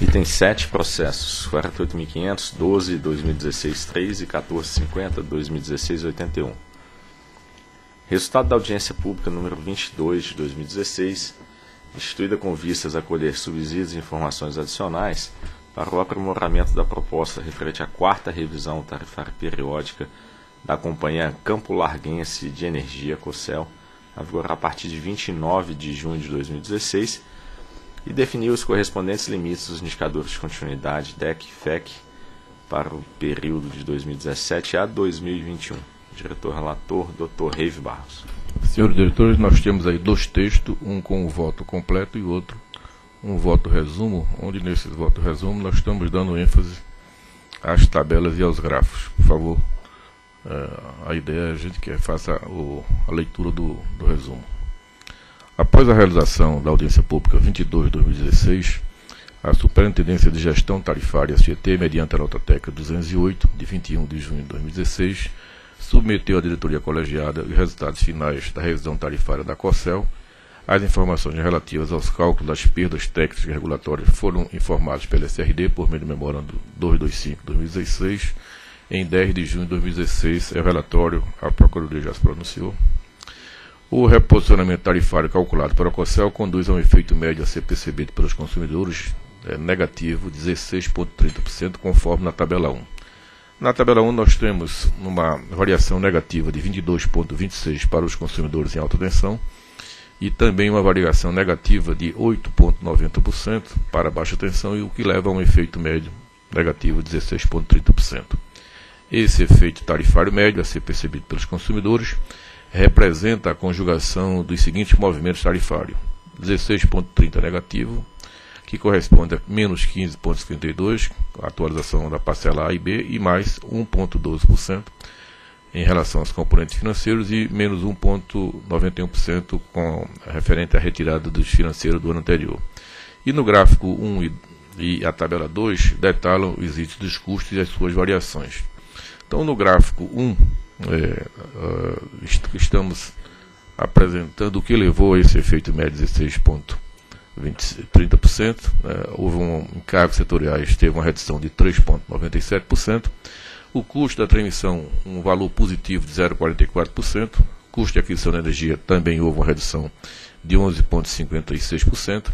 Item 7, processos 48.500, 12, 2016, 3 e 1450, 2016, 81. Resultado da audiência pública número 22 de 2016, instituída com vistas a colher subsídios e informações adicionais para o aprimoramento da proposta referente à quarta revisão tarifária periódica da Companhia Campo Larguense de Energia, COCEL, a vigorar a partir de 29 de junho de 2016, e definiu os correspondentes limites dos indicadores de continuidade DEC e FEC para o período de 2017 a 2021. Diretor relator, Dr. Reive Barros. Senhores diretores, nós temos aí dois textos, um com o voto completo e outro um voto resumo, onde nesse voto resumo nós estamos dando ênfase às tabelas e aos gráficos. Por favor, é, a ideia é a gente que faça a leitura do, do resumo. Após a realização da audiência pública 22 de 2016, a Superintendência de Gestão Tarifária SGT, mediante a nota técnica 208, de 21 de junho de 2016, submeteu à diretoria colegiada os resultados finais da revisão tarifária da COCEL. As informações relativas aos cálculos das perdas técnicas regulatórias foram informadas pela SRD por meio do memorando 225-2016. Em 10 de junho de 2016, é o relatório, a Procuradoria já se pronunciou. O reposicionamento tarifário calculado pela COCEL conduz a um efeito médio a ser percebido pelos consumidores é, negativo 16,30%, conforme na tabela 1. Na tabela 1, nós temos uma variação negativa de 22,26% para os consumidores em alta tensão e também uma variação negativa de 8,90% para baixa tensão, e o que leva a um efeito médio negativo de 16,30%. Esse efeito tarifário médio a ser percebido pelos consumidores representa a conjugação dos seguintes movimentos tarifários: 16,30 negativo, que corresponde a menos 15,52, atualização da parcela A e B, e mais 1,12% em relação aos componentes financeiros e menos 1,91% com referente à retirada dos financeiros do ano anterior. E no gráfico 1 e, e a tabela 2 detalham os itens dos custos e as suas variações. Então, no gráfico 1, é, uh, estamos apresentando o que levou a esse efeito médio de 16,30%. 30%, né, houve um encargos setoriais, teve uma redução de 3,97%, o custo da transmissão, um valor positivo de 0,44%, custo de aquisição de energia também houve uma redução de 11,56%,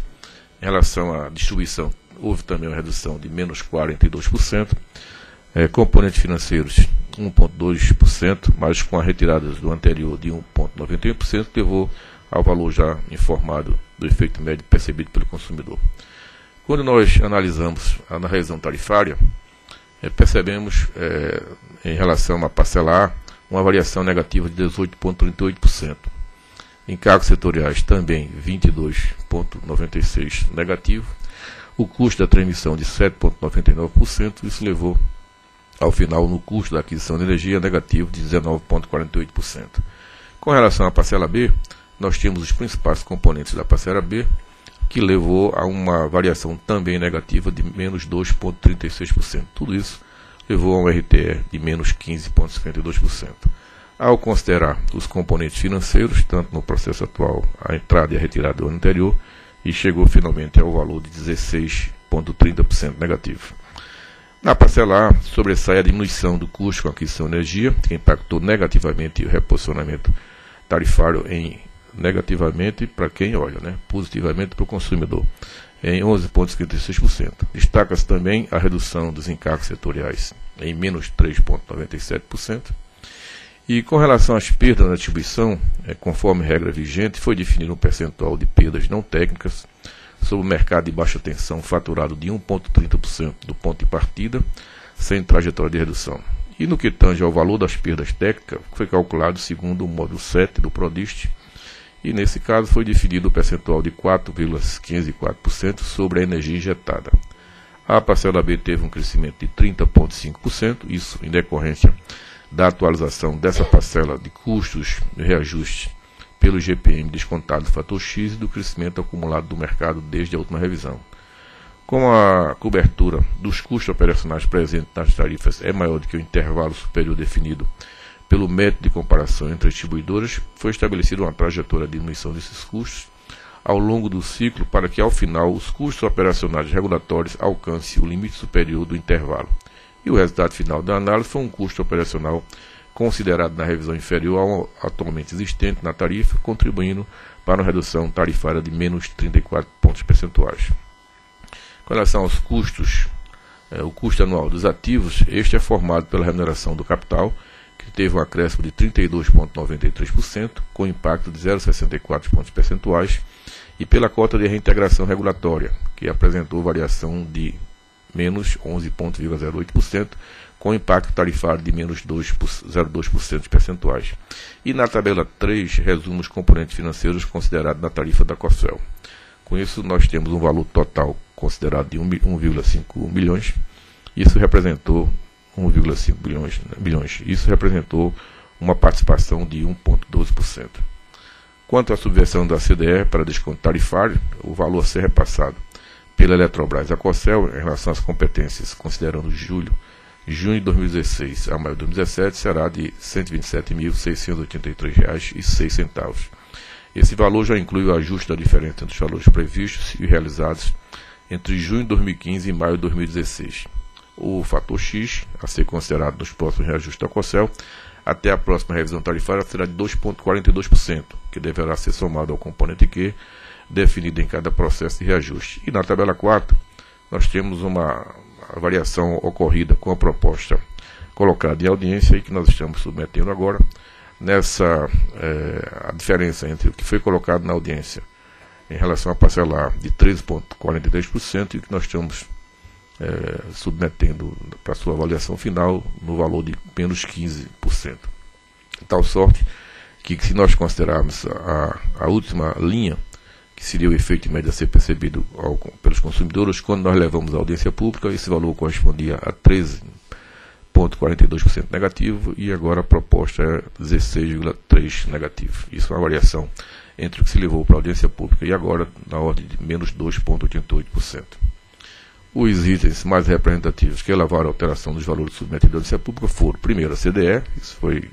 em relação à distribuição, houve também uma redução de menos 42%, é, componentes financeiros 1,2%, mas com a retirada do anterior de 1,91%, levou ao valor já informado do efeito médio percebido pelo consumidor. Quando nós analisamos a revisão tarifária, é, percebemos, é, em relação a parcelar, uma variação negativa de 18,38%. Encargos setoriais também 22,96% negativo. O custo da transmissão de 7,99%, isso levou ao final no custo da aquisição de energia negativo de 19,48%. Com relação à parcela B, nós tínhamos os principais componentes da parcela B, que levou a uma variação também negativa de menos 2,36%. Tudo isso levou a um RTR de menos 15,52%. Ao considerar os componentes financeiros, tanto no processo atual, a entrada e a retirada do ano anterior, e chegou finalmente ao valor de 16,30% negativo. Na parcela sobressai a diminuição do custo com a aquisição de energia, que impactou negativamente o reposicionamento tarifário em negativamente para quem olha, né? positivamente para o consumidor, em 11,56%. Destaca-se também a redução dos encargos setoriais em menos 3,97%. E com relação às perdas na distribuição, é, conforme regra vigente, foi definido um percentual de perdas não técnicas sobre o mercado de baixa tensão faturado de 1,30% do ponto de partida, sem trajetória de redução. E no que tange ao valor das perdas técnicas, foi calculado segundo o módulo 7 do PRODIST, e nesse caso foi definido o percentual de 4,154% sobre a energia injetada. A parcela B teve um crescimento de 30,5%, isso em decorrência da atualização dessa parcela de custos e reajustes pelo GPM descontado do fator X e do crescimento acumulado do mercado desde a última revisão. Como a cobertura dos custos operacionais presentes nas tarifas é maior do que o intervalo superior definido pelo método de comparação entre distribuidoras, foi estabelecida uma trajetória de diminuição desses custos, ao longo do ciclo para que, ao final, os custos operacionais regulatórios alcancem o limite superior do intervalo. E o resultado final da análise foi um custo operacional considerado na revisão inferior ao atualmente existente na tarifa, contribuindo para uma redução tarifária de menos 34 pontos percentuais. Com relação aos custos, é, o custo anual dos ativos, este é formado pela remuneração do capital, que teve um acréscimo de 32,93%, com impacto de 0,64 pontos percentuais, e pela cota de reintegração regulatória, que apresentou variação de menos 11,08%, com impacto tarifário de menos 0,2% percentuais. E na tabela 3, resumo os componentes financeiros considerados na tarifa da COSEL. Com isso, nós temos um valor total considerado de 1,5 milhões. Isso representou 1,5 bilhões, bilhões. Isso representou uma participação de 1,12%. Quanto à subversão da CDE para desconto tarifário, o valor a ser repassado pela Eletrobras à COCEL em relação às competências, considerando julho, junho de 2016 a maio de 2017, será de R$ 127.683,06. Esse valor já inclui o ajuste da diferença entre os valores previstos e realizados entre junho de 2015 e maio de 2016. O fator X, a ser considerado nos próximos reajustes da COCEL, até a próxima revisão tarifária será de 2,42%, que deverá ser somado ao componente Q, definido em cada processo de reajuste. E na tabela 4, nós temos uma variação ocorrida com a proposta colocada em audiência e que nós estamos submetendo agora. Nessa é, a diferença entre o que foi colocado na audiência em relação a parcelar de 13,43% e o que nós estamos é, submetendo para sua avaliação final no valor de menos 15%. De tal sorte que, se nós considerarmos a, a última linha, que seria o efeito em média a ser percebido ao, pelos consumidores, quando nós levamos à audiência pública, esse valor correspondia a 13,42% negativo e agora a proposta é 16,3% negativo. Isso é uma variação entre o que se levou para a audiência pública e agora na ordem de menos 2,88%. Os itens mais representativos que levaram à alteração dos valores submetidos à audiência pública foram, primeiro, a CDE, isso foi,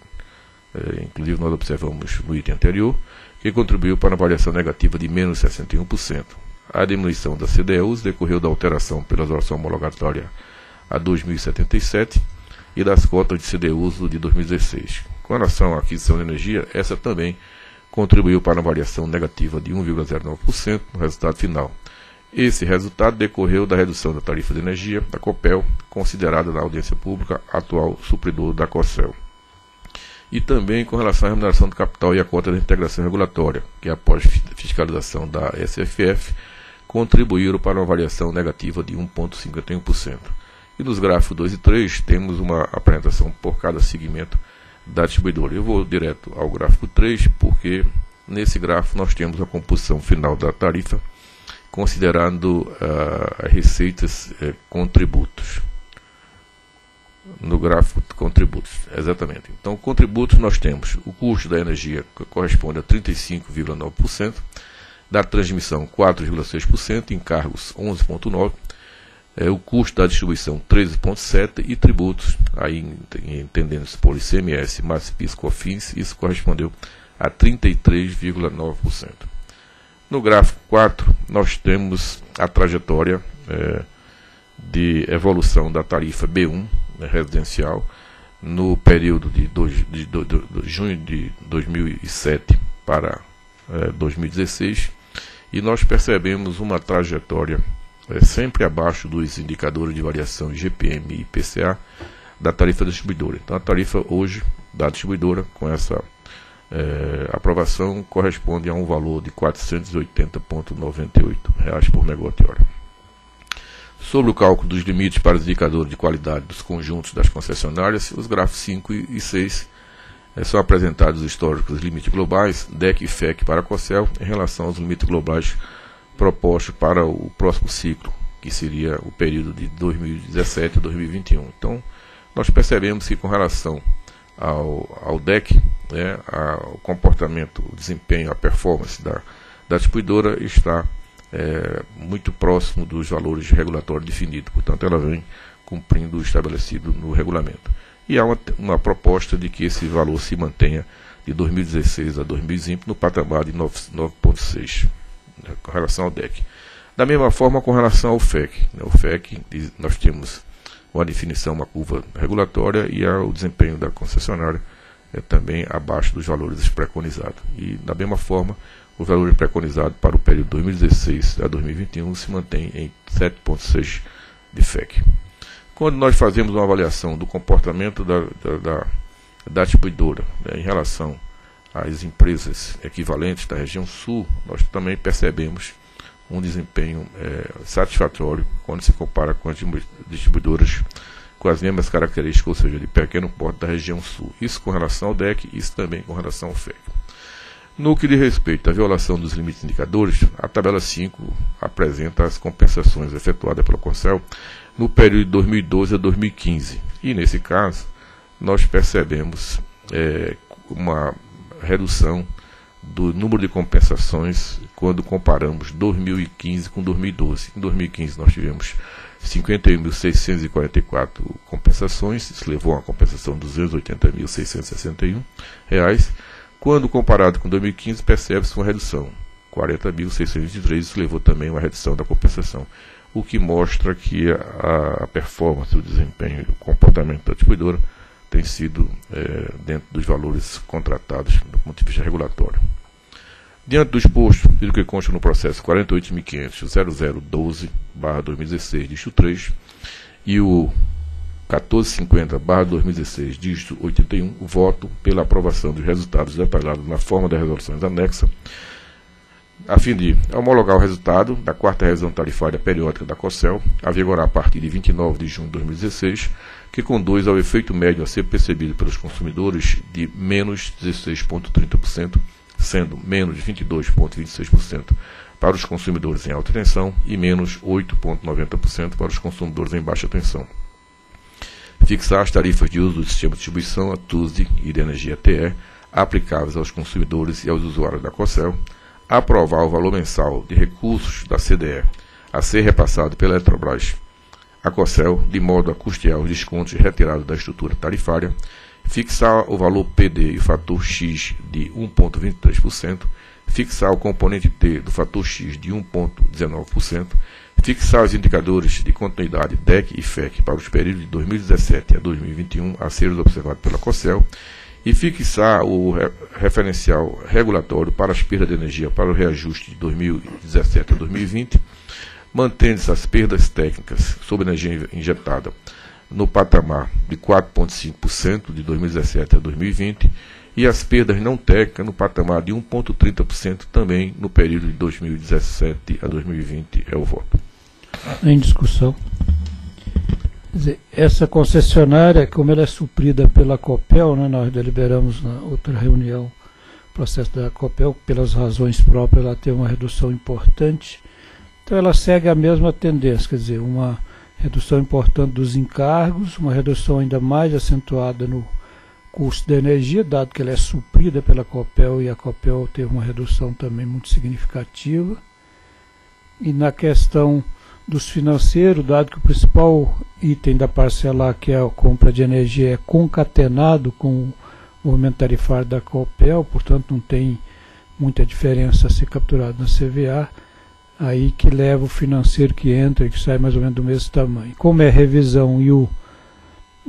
é, inclusive nós observamos no item anterior, que contribuiu para uma variação negativa de menos 61%. A diminuição da CDEUs decorreu da alteração pela resolução homologatória a 2077 e das cotas de CDUso de 2016. Com relação à aquisição de energia, essa também contribuiu para uma variação negativa de 1,09% no resultado final. Esse resultado decorreu da redução da tarifa de energia da COPEL, considerada na audiência pública atual supridor da COCEL. E também com relação à remuneração do capital e a cota de integração regulatória, que após fiscalização da SFF, contribuíram para uma variação negativa de 1,51%. E nos gráficos 2 e 3 temos uma apresentação por cada segmento da distribuidora. Eu vou direto ao gráfico 3, porque nesse gráfico nós temos a composição final da tarifa considerando uh, receitas uh, com tributos. No gráfico de contributos, exatamente. Então, contributos nós temos o custo da energia, que corresponde a 35,9%, da transmissão 4,6%, encargos 11,9%, é, o custo da distribuição 13,7% e tributos, aí entendendo-se por ICMS mais PIS-COFINS, isso correspondeu a 33,9%. No gráfico 4, nós temos a trajetória é, de evolução da tarifa B1 né, residencial no período de, de, de, de, junho de 2007 para é, 2016 e nós percebemos uma trajetória é, sempre abaixo dos indicadores de variação GPM e IPCA da tarifa distribuidora. Então a tarifa hoje da distribuidora com essa é, aprovação corresponde a um valor de R$ 480,98 por megawatt-hora. Sobre o cálculo dos limites para os indicadores de qualidade dos conjuntos das concessionárias, os gráficos 5 e 6 é, são apresentados os históricos limites globais, DEC e FEC para a COCEL, em relação aos limites globais propostos para o próximo ciclo, que seria o período de 2017 a 2021. Então, nós percebemos que com relação ao, ao DEC, né, o comportamento, o desempenho, a performance da, da distribuidora está é, muito próximo dos valores regulatórios definidos, portanto, ela vem cumprindo o estabelecido no regulamento. E há uma, uma proposta de que esse valor se mantenha de 2016 a 2020 no patamar de 9,6 né, com relação ao DEC. Da mesma forma, com relação ao FEC. Né, o FEC, nós temos uma definição, uma curva regulatória e o desempenho da concessionária é também abaixo dos valores preconizados. E, da mesma forma, os valores preconizados para o período 2016 a 2021 se mantém em 7,6 de FEC. Quando nós fazemos uma avaliação do comportamento da, da, da, da distribuidora né, em relação às empresas equivalentes da região sul, nós também percebemos um desempenho é, satisfatório quando se compara com as distribuidoras com as mesmas características, ou seja, de pequeno porte da região sul. Isso com relação ao DEC, isso também com relação ao FEC. No que diz respeito à violação dos limites indicadores, a tabela 5 apresenta as compensações efetuadas pela Concel no período de 2012 a 2015. E nesse caso, nós percebemos é, uma redução do número de compensações quando comparamos 2015 com 2012. Em 2015 nós tivemos 51.644 compensações, isso levou a uma compensação de 280.661 reais. Quando comparado com 2015, percebe-se uma redução, 40.623, isso levou também uma redução da compensação, o que mostra que a, a performance, o desempenho, o comportamento da distribuidora tem sido é, dentro dos valores contratados do ponto de vista regulatório. Diante do exposto, pelo que consta no processo 48.500.0012-2016, dígito 3, e o 1450-2016, dígito 81, voto pela aprovação dos resultados detalhados na forma das resoluções anexa, a fim de homologar o resultado da quarta revisão tarifária periódica da COCEL, a vigorar a partir de 29 de junho de 2016, que conduz ao efeito médio a ser percebido pelos consumidores de menos 16,30% sendo menos de 22,26% para os consumidores em alta tensão e menos 8,90% para os consumidores em baixa tensão. Fixar as tarifas de uso do sistema de distribuição, a TUSD e de energia TE, aplicáveis aos consumidores e aos usuários da COCEL, aprovar o valor mensal de recursos da CDE a ser repassado pela Eletrobras. À COCEL, de modo a custear os descontos retirados da estrutura tarifária fixar o valor PD e o fator X de 1,23%, fixar o componente T do fator X de 1,19%, fixar os indicadores de continuidade DEC e FEC para os períodos de 2017 a 2021 a serem observados pela COCEL, e fixar o referencial regulatório para as perdas de energia para o reajuste de 2017 a 2020, mantendo-se as perdas técnicas sobre energia injetada no patamar de 4,5% de 2017 a 2020 e as perdas não técnicas no patamar de 1,30% também no período de 2017 a 2020 é o voto. Em discussão. Dizer, essa concessionária, como ela é suprida pela COPEL, né, nós deliberamos na outra reunião o processo da COPEL, pelas razões próprias, ela tem uma redução importante. Então ela segue a mesma tendência, quer dizer, uma redução importante dos encargos, uma redução ainda mais acentuada no custo da energia, dado que ela é suprida pela Copel e a Copel teve uma redução também muito significativa. E na questão dos financeiros, dado que o principal item da parcela, que é a compra de energia, é concatenado com o movimento tarifário da Copel, portanto não tem muita diferença a ser capturado na CVA, aí que leva o financeiro que entra e que sai mais ou menos do mesmo tamanho. Como é revisão e o,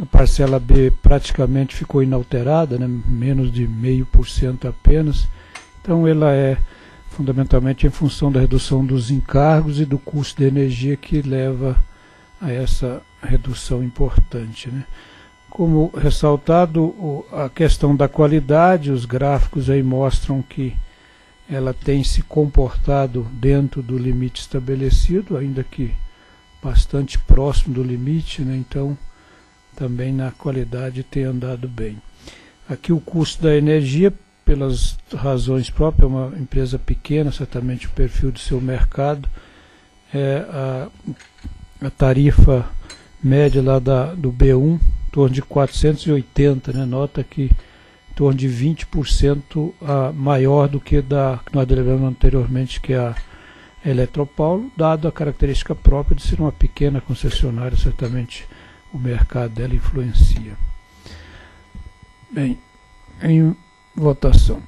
a parcela B praticamente ficou inalterada, né, menos de meio por cento apenas, então ela é fundamentalmente em função da redução dos encargos e do custo de energia que leva a essa redução importante. Né. Como ressaltado, a questão da qualidade, os gráficos aí mostram que ela tem se comportado dentro do limite estabelecido, ainda que bastante próximo do limite, né? então também na qualidade tem andado bem. Aqui o custo da energia, pelas razões próprias, é uma empresa pequena, certamente o perfil do seu mercado, é a, a tarifa média lá da, do B1, em torno de 480, né? nota que torno de 20% a, maior do que da que nós deliberamos anteriormente, que é a Eletropaulo, dado a característica própria de ser uma pequena concessionária, certamente o mercado dela influencia. Bem, em votação.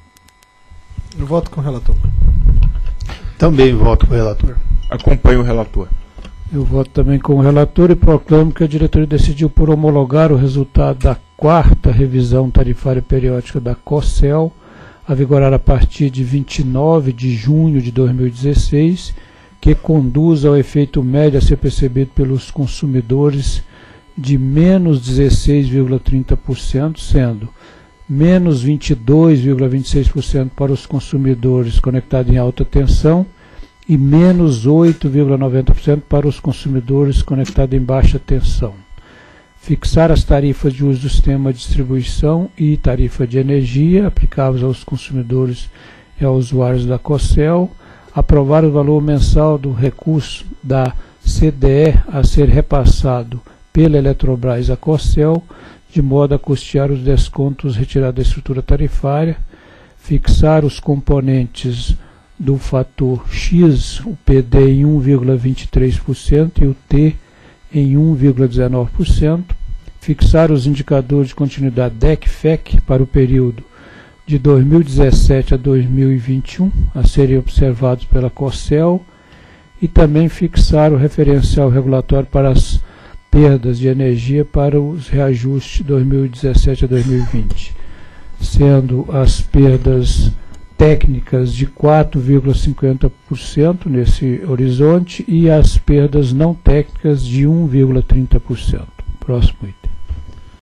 Eu voto com o relator. Também voto com o relator. Acompanho o relator. Eu voto também com o relator e proclamo que a diretoria decidiu por homologar o resultado da quarta revisão tarifária periódica da COCEL, a vigorar a partir de 29 de junho de 2016, que conduz ao efeito médio a ser percebido pelos consumidores de menos 16,30%, sendo menos 22,26% para os consumidores conectados em alta tensão e menos 8,90% para os consumidores conectados em baixa tensão. Fixar as tarifas de uso do sistema de distribuição e tarifa de energia aplicáveis aos consumidores e aos usuários da COCEL. Aprovar o valor mensal do recurso da CDE a ser repassado pela Eletrobras à COCEL, de modo a custear os descontos retirados da estrutura tarifária. Fixar os componentes do fator X, o PD em 1,23% e o T em 1,19%, fixar os indicadores de continuidade DEC-FEC para o período de 2017 a 2021, a serem observados pela COCEL, e também fixar o referencial regulatório para as perdas de energia para os reajustes de 2017 a 2020, sendo as perdas técnicas de 4,50% nesse horizonte e as perdas não técnicas de 1,30%. Próximo item.